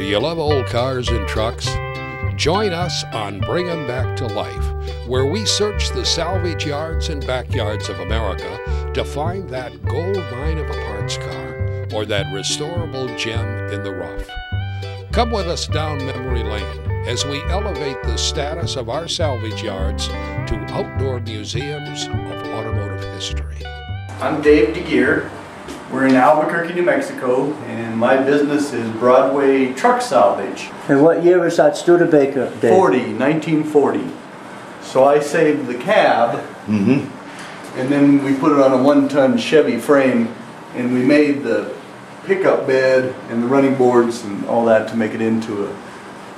Do you love old cars and trucks? Join us on Bring 'em Back to Life, where we search the salvage yards and backyards of America to find that gold mine of a parts car or that restorable gem in the rough. Come with us down memory lane as we elevate the status of our salvage yards to outdoor museums of automotive history. I'm Dave DeGear. We're in Albuquerque, New Mexico, and my business is Broadway Truck Salvage. And what year was that Studebaker, Dave? 40, 1940. So I saved the cab, and then we put it on a one-ton Chevy frame, and we made the pickup bed and the running boards and all that to make it into a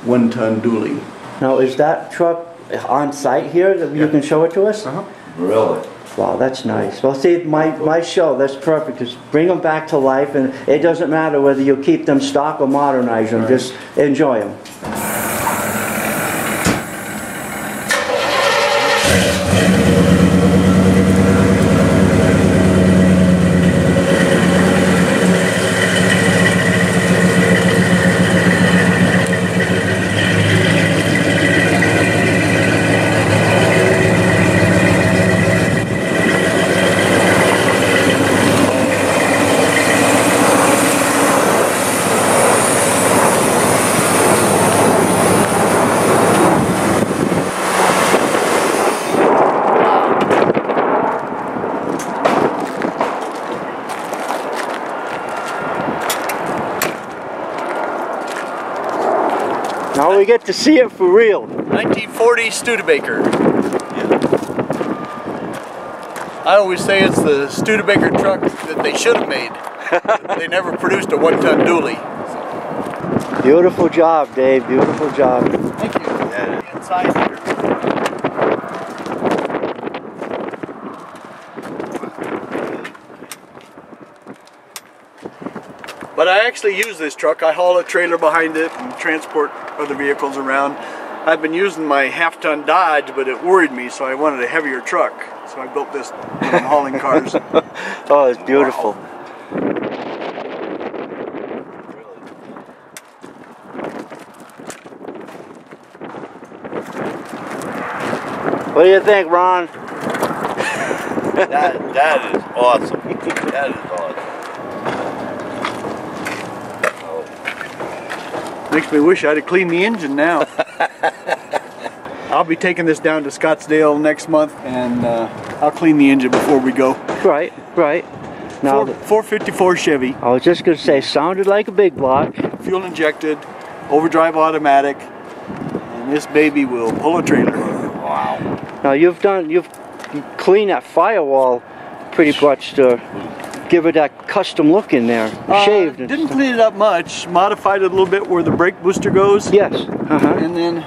one-ton dually. Now, is that truck on site here that you can show it to us? Uh-huh. Really? Wow, that's nice. Well, see, my, my show, that's perfect, because bring them back to life, and it doesn't matter whether you keep them stock or modernize them, Right. just enjoy them. Now we get to see it for real. 1940 Studebaker. I always say it's the Studebaker truck that they should have made. they never produced a one-ton dually. Beautiful job, Dave, beautiful job. Thank you. Yeah. Inside here. But I actually use this truck. I haul a trailer behind it and transport other vehicles around. I've been using my half-ton Dodge, but it worried me, so I wanted a heavier truck. So I built this when I'm hauling cars. Oh, it's beautiful. What do you think, Ron? That, that is awesome. That is awesome. Makes me wish I'd have cleaned the engine now. I'll be taking this down to Scottsdale next month, and uh, I'll clean the engine before we go. Right, right. Now, Four- 454 Chevy, I was just gonna say, sounded like a big block. fuel injected, overdrive automatic, and this baby will pull a trailer. Wow. Now you've done, you've cleaned that firewall pretty much to give it that custom look in there, Uh, shaved and Didn't stuff. clean it up much, modified it a little bit where the brake booster goes. Yes, uh-huh. And then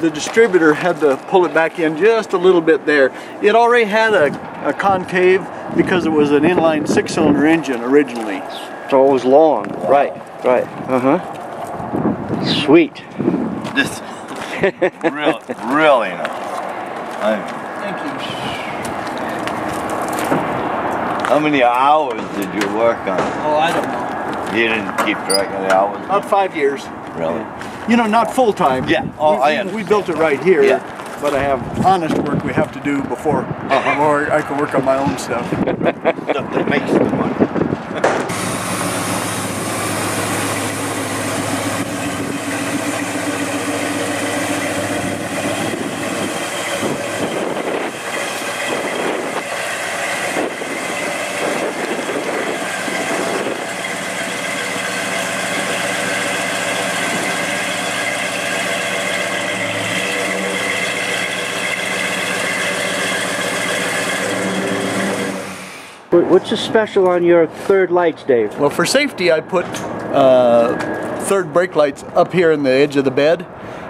the distributor had to pull it back in just a little bit there. It already had a, a concave because it was an inline six-cylinder engine originally. So it was long. Right, right. Uh-huh. Sweet. This really, really nice. I, Thank you. How many hours did you work on? it? Oh, I don't know. You didn't keep track of the hours? About five years. Really? You know, not full time. Yeah. Oh, we, I we- understand. We built it right here. Yeah. But I have honest work we have to do before, before I can work on my own stuff. Stuff that makes the money. What- What's the special on your third lights, Dave? Well, for safety, I put uh, third brake lights up here in the edge of the bed,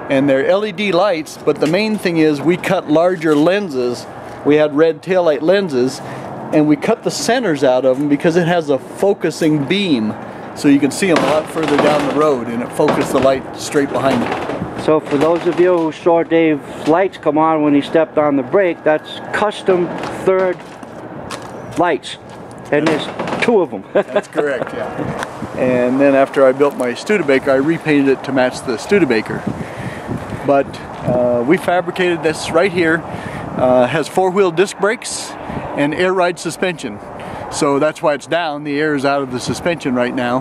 and they're LED lights. But the main thing is, we cut larger lenses. We had red taillight lenses, and we cut the centers out of them because it has a focusing beam, so you can see them a lot further down the road, and it focused the light straight behind you. So for those of you who saw Dave's lights come on when he stepped on the brake, that's custom third lights. And there's two of them. That's correct, yeah. And then after I built my Studebaker, I repainted it to match the Studebaker. But uh, we fabricated this right here. Uh, has four-wheel disc brakes and air ride suspension. So that's why it's down. The air is out of the suspension right now.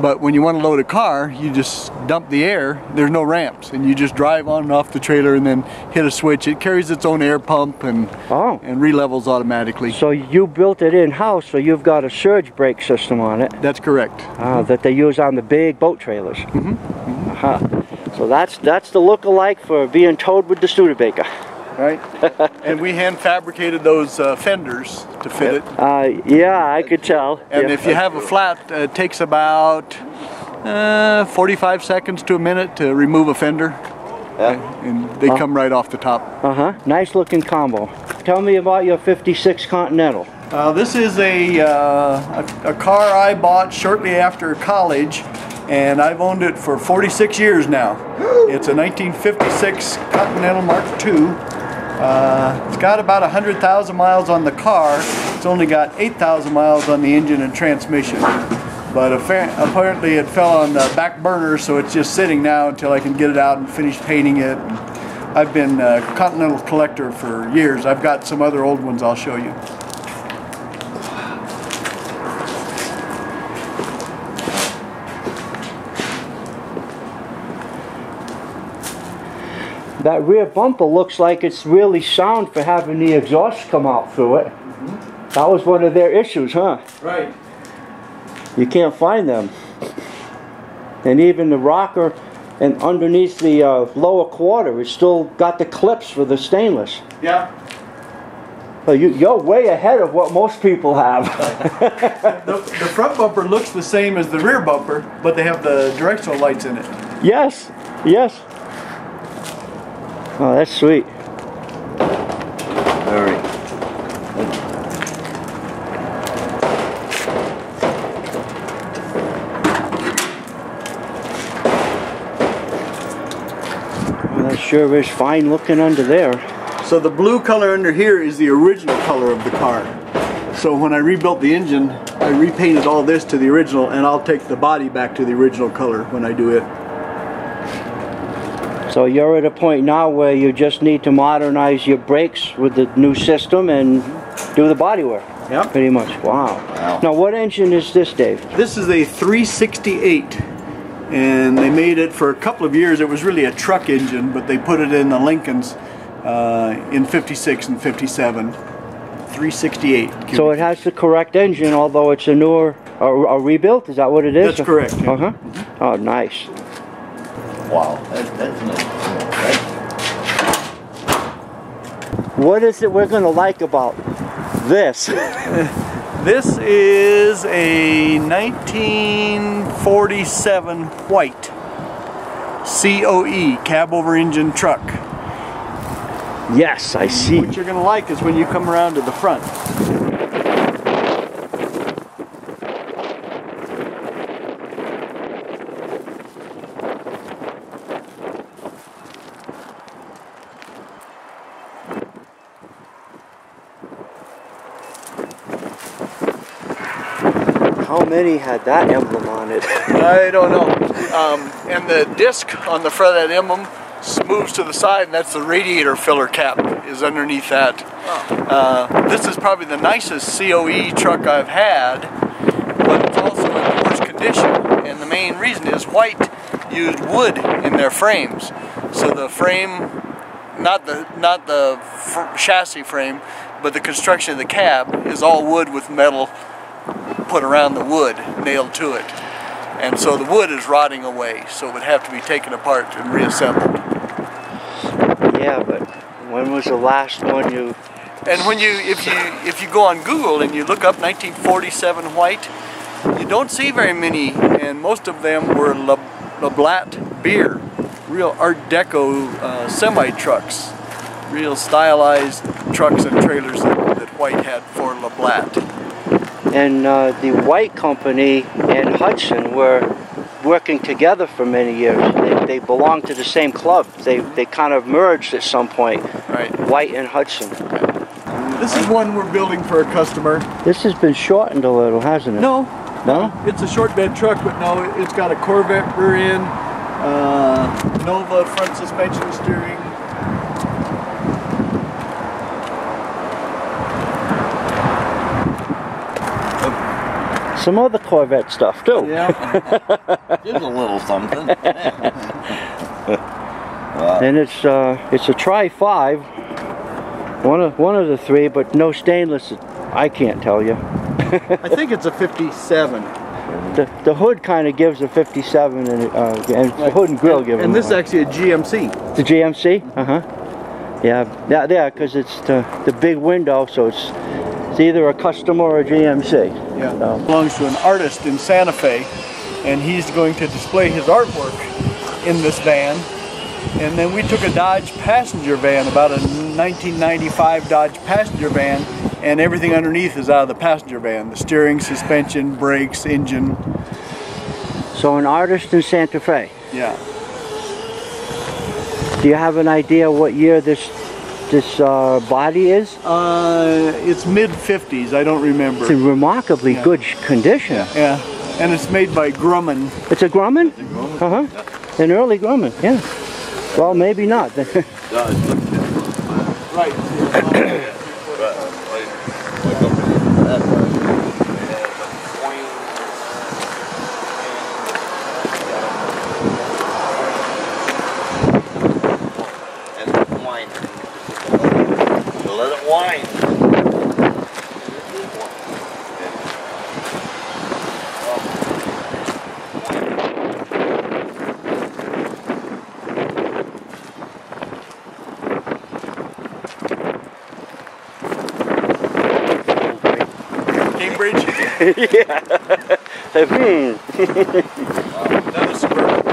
But when you want to load a car, you just dump the air. There's no ramps, and you just drive on and off the trailer and then hit a switch. It carries its own air pump and Oh. and relevels automatically. So you built it in-house, so you've got a surge brake system on it That's correct. uh, that they use on the big boat trailers. Mm-hmm. Uh-huh. So that's that's the look-alike for being towed with the Studebaker. Right? and we hand fabricated those uh, fenders to fit it. Uh, yeah, I could tell. And Yeah. if you have a flat, uh, it takes about uh, 45 seconds to a minute to remove a fender. And they come right off the top. Uh-huh. Nice looking combo. Tell me about your 56 Continental. Uh, this is a, uh, a, a car I bought shortly after college, and I've owned it for 46 years now. It's a 1956 Continental Mark II. Uh, it's got about 100,000 miles on the car. It's only got 8,000 miles on the engine and transmission. But apparently it fell on the back burner, so it's just sitting now until I can get it out and finish painting it. I've been a Continental collector for years. I've got some other old ones I'll show you. That rear bumper looks like it's really sound for having the exhaust come out through it. That was one of their issues, huh? Right. You can't find them. And even the rocker and underneath the uh, lower quarter, it's still got the clips for the stainless. Yeah. So you, you're way ahead of what most people have. The, the front bumper looks the same as the rear bumper, but they have the directional lights in it. yes, yes. Oh, that's sweet. Very. Well, that sure is fine looking under there. So the blue color under here is the original color of the car. So when I rebuilt the engine, I repainted all this to the original, and I'll take the body back to the original color when I do it. So you're at a point now where you just need to modernize your brakes with the new system and do the body work. Yep. Pretty much. Wow. Wow. Now, what engine is this, Dave? This is a 368, and they made it for a couple of years. It was really a truck engine, but they put it in the Lincolns uh, in 56 and 57. 368. So it has the correct engine, although it's a newer, a, a rebuilt. Is that what it is? That's correct, yeah. Uh huh. Oh, nice. Wow. That, that's nice. That's, What is it we're gonna like about this? This is a 1947 White COE cab over engine truck. yes, I see. What you're going to like is when you come around to the front. Many had that emblem on it? I don't know. Um, and the disc on the front of that emblem moves to the side, and that's the radiator filler cap is underneath that. Uh, this is probably the nicest COE truck I've had, but it's also in the worst condition. And the main reason is White used wood in their frames, so the frame, not the not the fr- chassis frame, but the construction of the cab is all wood with metal put around the wood nailed to it. And so the wood is rotting away, so it would have to be taken apart and reassembled. yeah, but when was the last one you? And when you, if you, if you go on Google and you look up 1947 White, you don't see very many, and most of them were La, Labatt beer, real Art Deco uh, semi trucks, real stylized trucks and trailers that, that White had for Labatt. And uh, the White Company and Hudson were working together for many years. They, they belonged to the same club. They they kind of merged at some point. Right. White and Hudson. This is one we're building for a customer. This has been shortened a little, hasn't it? No, No? it's a short bed truck, but no, it's got a Corvette rear end, uh, Nova front suspension steering. Some other Corvette stuff too. Yeah. There's a little something. And it's uh, it's a Tri Five. One of one of the three, but no stainless. I can't tell you. I think it's a 57. The the hood kind of gives a 57, and uh, and the hood and grill give And them this is actually a GMC. the GMC. Uh huh. Yeah, yeah, yeah, because it's the the big window, so it's it's either a custom or a GMC. Yeah. So- Belongs to an artist in Santa Fe, and he's going to display his artwork in this van. And then we took a Dodge passenger van, about a 1995 Dodge passenger van, and everything underneath is out of the passenger van. The steering, suspension, brakes, engine. So an artist in Santa Fe. Yeah. Do you have an idea what year this this uh, body is? Uh, it's mid 50s. I don't remember. It's in remarkably Yeah. good condition. Yeah. And it's made by Grumman. It's a Grumman? Uh huh. An early Grumman, yeah. Well, maybe not. Right. And wine. So let it wine. Cambridge. Hmm. Another Suburban.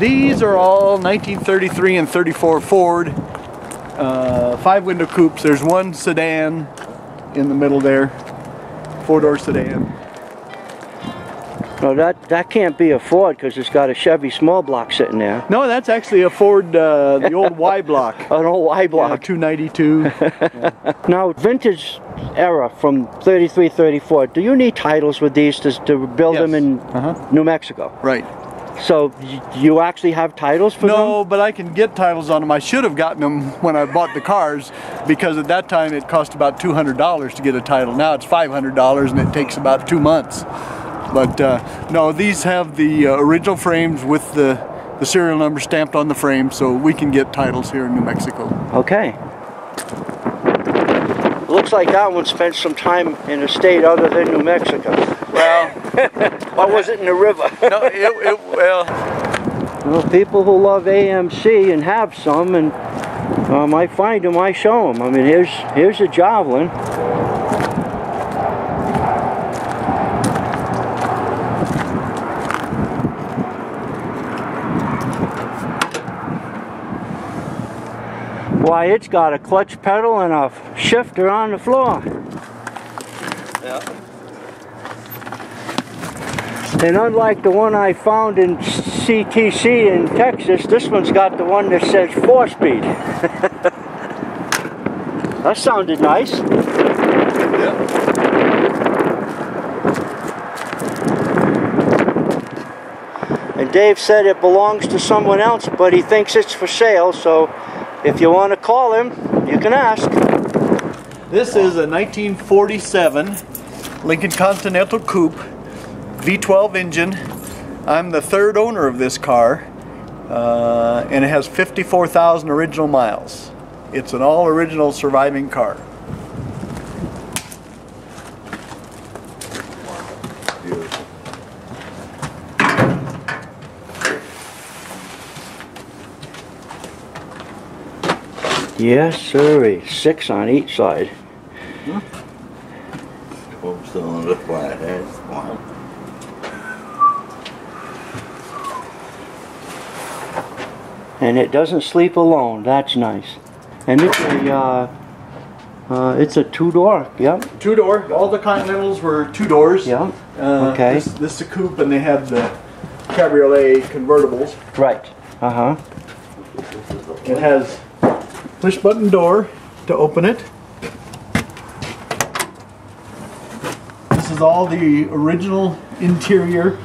These are all 1933 and 34 Ford. Uh, five window coupes. There's one sedan in the middle there. Four door sedan. No, that that can't be a Ford because it's got a Chevy small block sitting there. No, that's actually a Ford, uh, the old Y block. An old Y Yeah, block. 292. Now, vintage era from 33, 34. Do you need titles with these to, to build them in Uh-huh. New Mexico? right. So you actually have titles for them? No, but I can get titles on them. I should have gotten them when I bought the cars because at that time it cost about $200 to get a title. Now it's $500 and it takes about two months. But uh, no, these have the uh, original frames with the, the serial number stamped on the frame so we can get titles here in New Mexico. Okay. Looks like that one spent some time in a state other than New Mexico. Well, Or was it in the river? no, it, it, well, Well, people who love AMC and have some, and um, I find them, I show them. I mean, here's here's a Javelin. Why, it's got a clutch pedal and a shifter on the floor. Yeah. And unlike the one I found in CTC in Texas, this one's got the one that says four speed. that sounded nice. And Dave said it belongs to someone else, but he thinks it's for sale, so if you want to call him, you can ask. This is a 1947 Lincoln Continental Coupe V12 engine. I'm the third owner of this car, uh, and it has 54,000 original miles. It's an all original surviving car. Yes, sir. Six on each side. Twelve cylinder flathead. Wow. And it doesn't sleep alone. That's nice. And it's a uh, uh, it's a two door. Yep. Two door. All the Continentals were two doors. Yep. Uh, Okay. This, this is a coupe, and they had the cabriolet convertibles. Right. Uh huh. It has push button door to open it. This is all the original interior.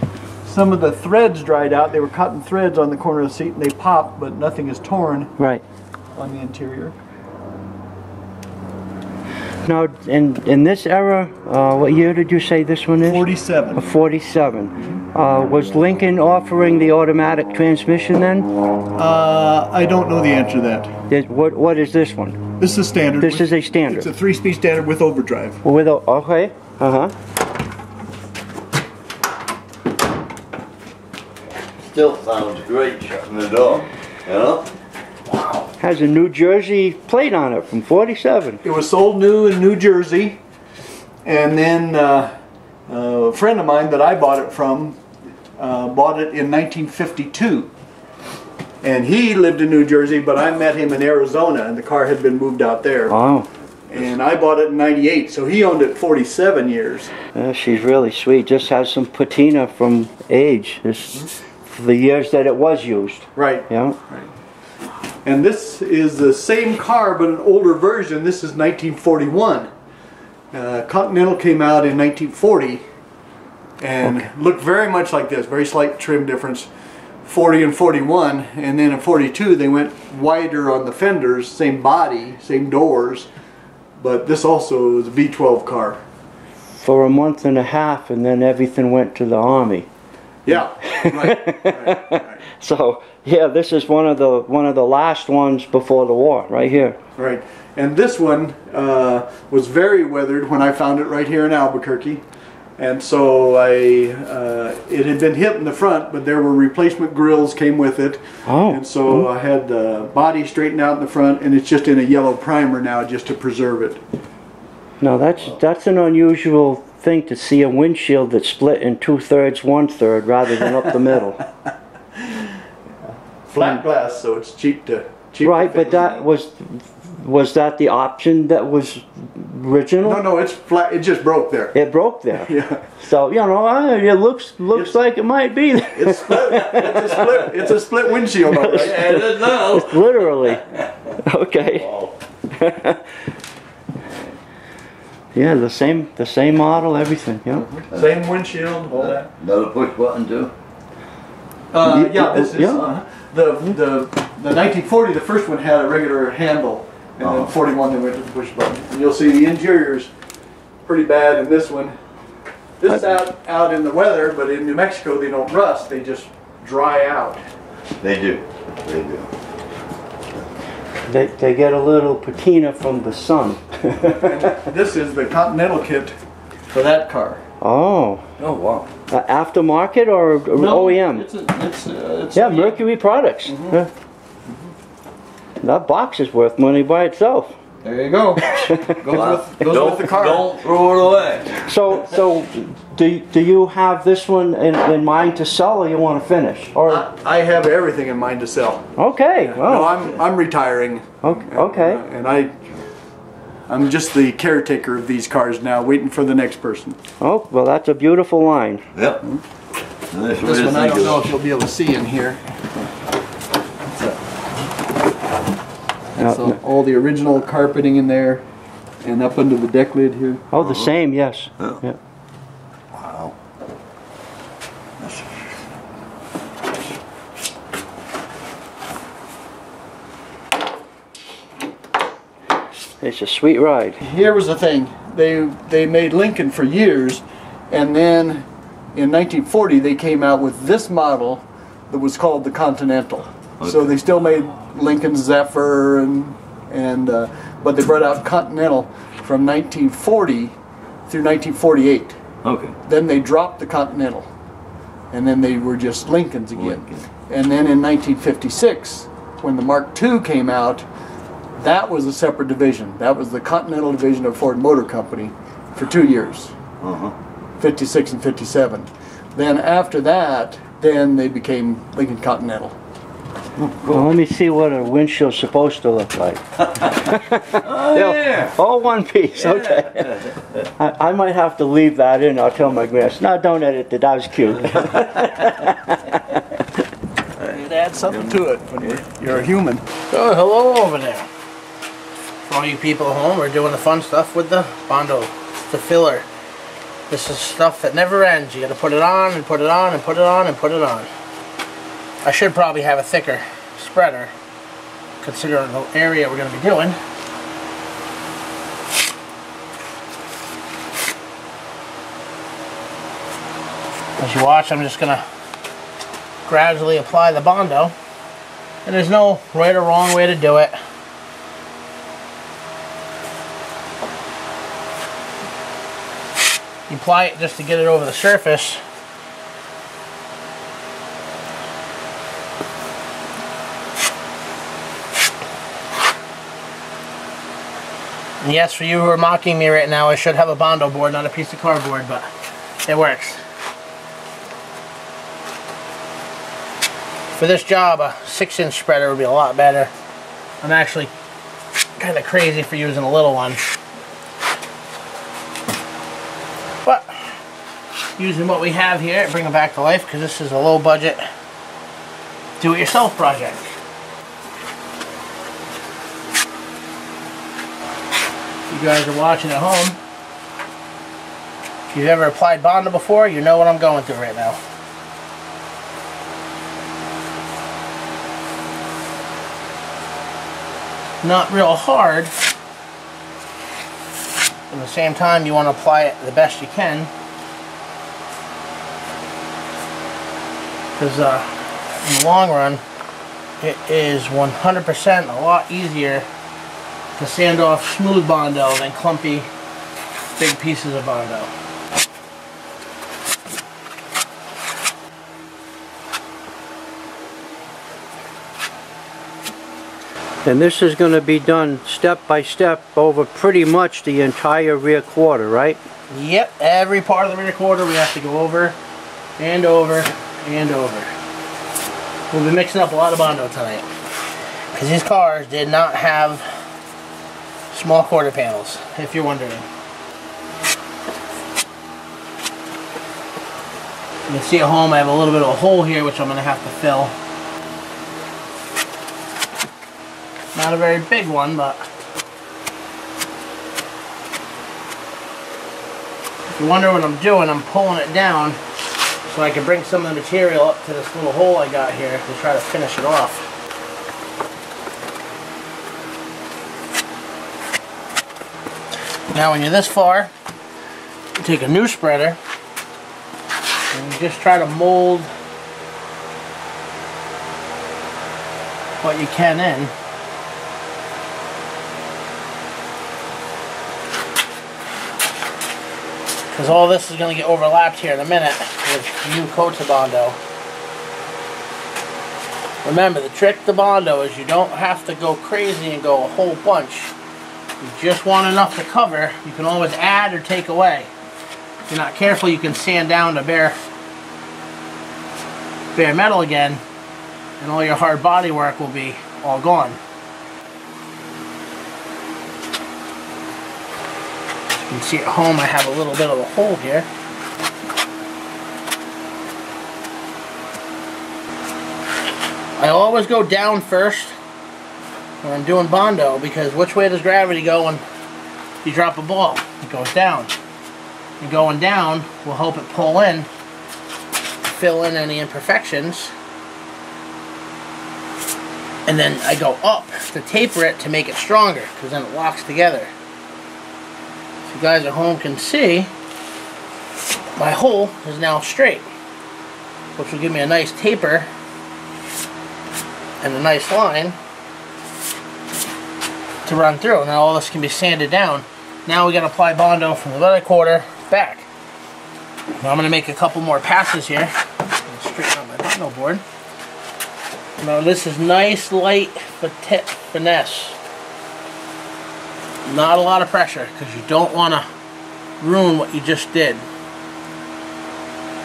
Some of the threads dried out. They were cotton threads on the corner of the seat and they popped, but nothing is torn Right. on the interior. Now, in in this era, uh, what year did you say this one is? 47. A 47. Uh, was Lincoln offering the automatic transmission then? Uh, I don't know the answer to that. Did, what What is this one? This is standard. This is a standard. It's a three-speed standard with overdrive. With a, okay. Uh huh. Still sounds great shutting the door. You know? Has a New Jersey plate on it from 47. It was sold new in New Jersey, and then uh, a friend of mine that I bought it from uh, bought it in 1952. And he lived in New Jersey, but I met him in Arizona, and the car had been moved out there. Oh, And I bought it in 98, so he owned it 47 years. yeah, she's really sweet. Just has some patina from age. This, the years that it was used. Right. Yeah. Right. And this is the same car, but an older version. This is 1941. Uh, Continental came out in 1940 and looked very much like this, very slight trim difference. 40 and 41, and then in 42 they went wider on the fenders, same body, same doors, but this also is a V12 car. For a month and a half, and then everything went to the army. Yeah, right, right, right. So yeah, this is one of the one of the last ones before the war, right here. Right. And this one uh, was very weathered when I found it right here in Albuquerque. And so I, uh, it had been hit in the front, but there were replacement grills came with it. Oh. And so I had the body straightened out in the front, and it's just in a yellow primer now, just to preserve it. Now that's that's an unusual thing to see a windshield that's split in two thirds, one third, rather than up the middle. Flat glass, so it's cheap to cheap. to Right, but that was was that the option that was original? No, no, it's flat. It just broke there. It broke there. Yeah. So you know, uh, it looks looks It's- like it might be there. It's split. it's a split. It's a split windshield. all right. And it now. literally. Okay. Yeah, the same the same model, everything. Yeah. Same windshield. All that. Another push button too. Uh, yeah, this is Yeah. uh, the the the 1940. The first one had a regular handle, and then 41 they went to the push button. And you'll see the interior's pretty bad in this one. This is out out in the weather, but in New Mexico they don't rust. They just dry out. They do. They do. They they get a little patina from the sun. This is the Continental kit for that car. oh. Oh wow. Uh, aftermarket or OEM? It's a, it's, uh, it's yeah, Mercury products. Mm-hmm. Yeah. That box is worth money by itself. There you go. goes with, goes don't, with the car. Don't throw it away. So, so do, do you have this one in, in mind to sell or you want to finish? Or I, I have everything in mind to sell. okay, No, well, I'm I'm retiring. okay, okay. Uh, and I, I'm just the caretaker of these cars now, waiting for the next person. Oh, well, that's a beautiful line. Yep. And this, This one I don't know if you'll be able to see in here. That's Uh, all, all the original carpeting in there, and up under the deck lid here. Oh, the same, yes. Yeah. Yeah. wow. It's a sweet ride. Here was the thing: they they made Lincoln for years, and then in 1940 they came out with this model that was called the Continental. So they still made Lincoln Zephyr and and uh, but they brought out Continental from 1940 through 1948. Okay. Then they dropped the Continental, and then they were just Lincolns again. Lincoln. And then in 1956, when the Mark II came out, that was a separate division. That was the Continental division of Ford Motor Company for two years, Uh huh. 56 and 57. Then after that, then they became Lincoln Continental. Well, let me see what a windshield's supposed to look like. Oh yeah. All one piece, okay. I, I might have to leave that in. I'll tell my grands. No, don't edit it. That was cute. It adds something to it when you're, you're a human. Oh, hello over there. For all you people at home, we're doing the fun stuff with the Bondo, the filler. This is stuff that never ends. You gotta put it on and put it on and put it on and put it on. I should probably have a thicker spreader, considering the area we're gonna be doing. As you watch, I'm just gonna gradually apply the Bondo. And there's no right or wrong way to do it. You apply it just to get it over the surface. And yes, for you who are mocking me right now, I should have a Bondo board, not a piece of cardboard, but it works. For this job, a 6 inch spreader would be a lot better. I'm actually kind of crazy for using a little one. But, using what we have here, bring it back to life because this is a low budget do-it-yourself project. If you guys are watching at home, if you've ever applied Bondo before, you know what I'm going through right now. not real hard. At the same time, you want to apply it the best you can. Because uh, in the long run, it is 100% a lot easier to sand off smooth Bondo than clumpy big pieces of Bondo. And this is going to be done step by step over pretty much the entire rear quarter, right? Yep, every part of the rear quarter we have to go over and over and over. We'll be mixing up a lot of Bondo tonight. Because these cars did not have small quarter panels, if you're wondering. You can see at home I have a little bit of a hole here which I'm going to have to fill. Not a very big one, but if you wonder what I'm doing, I'm pulling it down so I can bring some of the material up to this little hole I got here to try to finish it off. Now when you're this far, you take a new spreader and you just try to mold what you can in. Because all this is going to get overlapped here in a minute with new coats of Bondo. Remember, the trick to Bondo is you don't have to go crazy and go a whole bunch. You just want enough to cover. You can always add or take away. If you're not careful, you can sand down to bare, bare metal again, and all your hard body work will be all gone. You can see at home I have a little bit of a hole here. I always go down first when I'm doing Bondo because which way does gravity go when you drop a ball? It goes down. And going down will help it pull in, fill in any imperfections. And then I go up to taper it to make it stronger because then it locks together you guys at home can see, my hole is now straight, which will give me a nice taper and a nice line to run through. Now all this can be sanded down. Now we got to apply Bondo from the other quarter back. Now I'm going to make a couple more passes here. Straighten out my Bondo board. Now this is nice, light finesse not a lot of pressure because you don't want to ruin what you just did.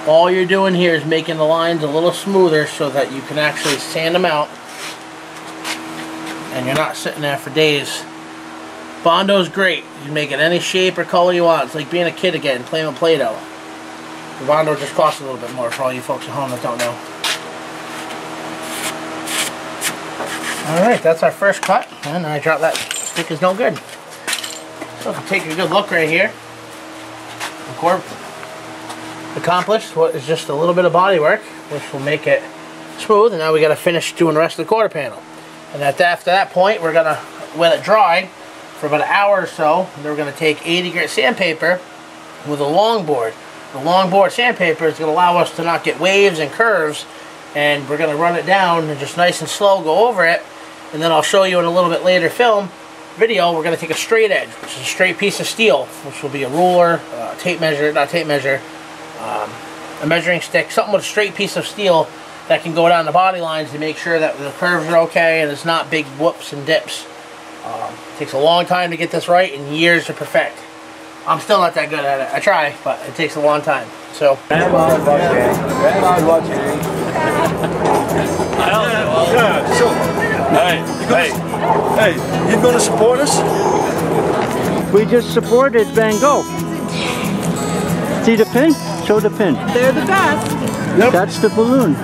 All you're doing here is making the lines a little smoother so that you can actually sand them out and you're not sitting there for days. Bondo's great. You can make it any shape or color you want. It's like being a kid again, playing with Play-Doh. The Bondo just costs a little bit more for all you folks at home that don't know. Alright, that's our first cut. And I drop that stick is no good. So if you take a good look right here, the core accomplished what is just a little bit of body work, which will make it smooth, and now we got to finish doing the rest of the quarter panel. And at after that point, we're gonna let it dry for about an hour or so, and then we're gonna take 80 grit sandpaper with a long board. The long board sandpaper is gonna allow us to not get waves and curves, and we're gonna run it down and just nice and slow go over it, and then I'll show you in a little bit later film video, we're going to take a straight edge, which is a straight piece of steel, which will be a ruler, uh, tape measure, not tape measure, um, a measuring stick, something with a straight piece of steel that can go down the body lines to make sure that the curves are okay and it's not big whoops and dips. Um, takes a long time to get this right and years to perfect. I'm still not that good at it. I try, but it takes a long time. So. Grandma's watching. Grandma's watching. Yeah, sure. Hey, hey, Hey, you gonna support us? We just supported Van Gogh. See the pin? Show the pin. They're the best. That's the balloon.